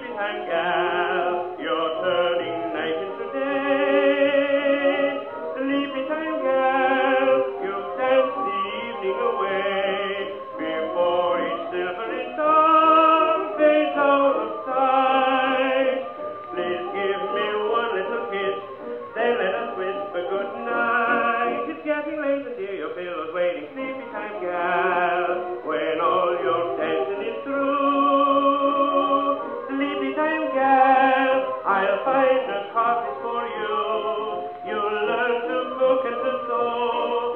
weeping and gas. find a coffee for you. You'll learn to cook at the stove.